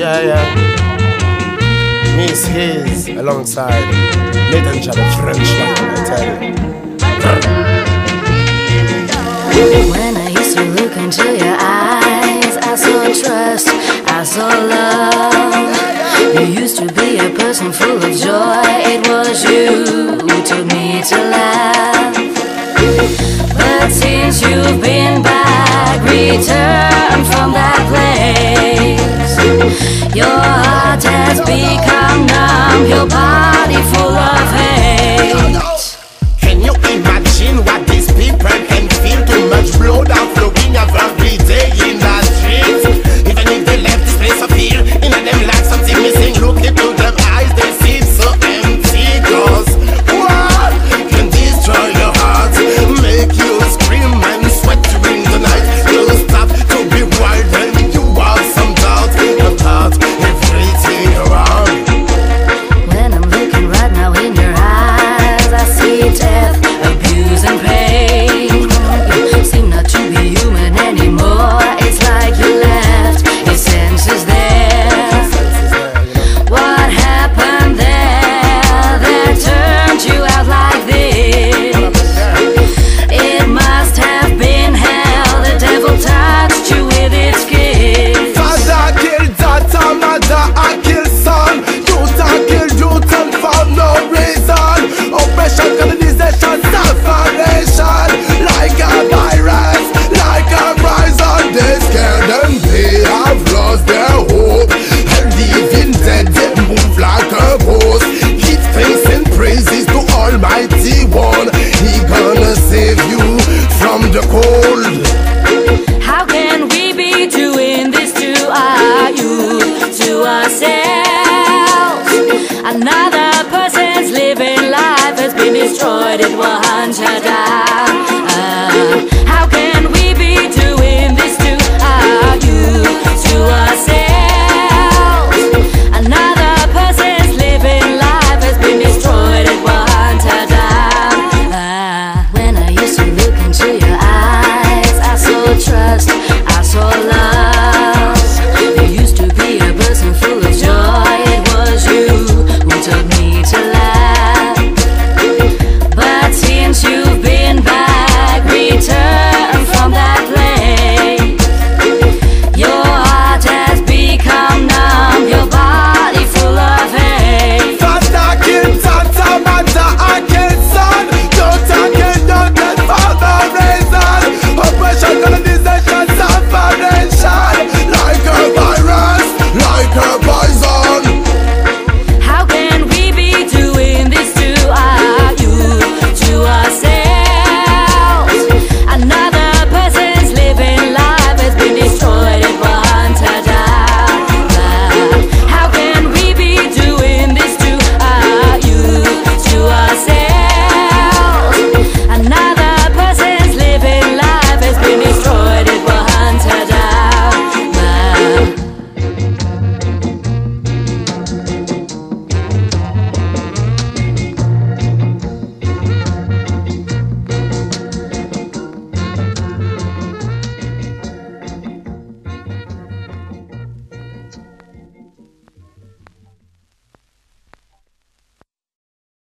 Yeah, yeah. Mizz Hizz, alongside Nathan Chad French, I tell you. When I used to look into your eyes, I saw trust, I saw love. You used to be a person full of joy. It was you who took me to laugh. But since you've been back, return. 离开。born. He gonna save you from the cold. How can we be doing this to our youth, to ourselves? Another person's living life has been destroyed. It will